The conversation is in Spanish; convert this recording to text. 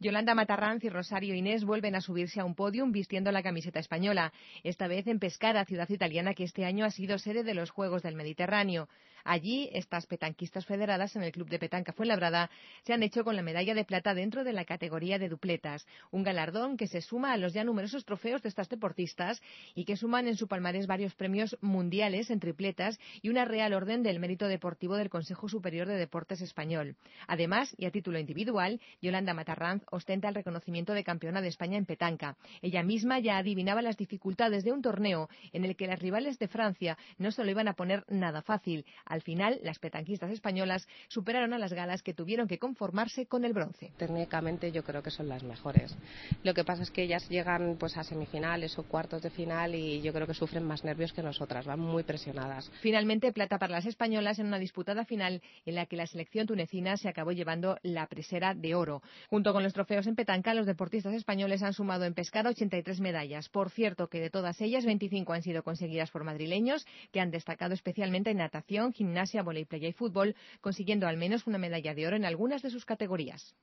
Yolanda Matarranz y Rosario Inés vuelven a subirse a un podium vistiendo la camiseta española, esta vez en Pescara, ciudad italiana que este año ha sido sede de los Juegos del Mediterráneo. Allí, estas petanquistas federadas en el Club de Petanca Fuenlabrada se han hecho con la medalla de plata dentro de la categoría de dupletas, un galardón que se suma a los ya numerosos trofeos de estas deportistas y que suman en su palmarés varios premios mundiales en tripletas y una real orden del mérito deportivo del Consejo Superior de Deportes Español. Además, y a título individual, Yolanda Matarranz ostenta el reconocimiento de campeona de España en petanca. Ella misma ya adivinaba las dificultades de un torneo en el que las rivales de Francia no se lo iban a poner nada fácil. Al final, las petanquistas españolas superaron a las galas que tuvieron que conformarse con el bronce. Técnicamente yo creo que son las mejores. Lo que pasa es que ellas llegan pues a semifinales o cuartos de final y yo creo que sufren más nervios que nosotras, van muy presionadas. Finalmente, plata para las españolas en una disputada final en la que la selección tunecina se acabó llevando la presera de oro. Junto con los trofeos en petanca, los deportistas españoles han sumado en pescar 83 medallas. Por cierto, que de todas ellas, 25 han sido conseguidas por madrileños, que han destacado especialmente en natación, gimnasia, playa y fútbol, consiguiendo al menos una medalla de oro en algunas de sus categorías.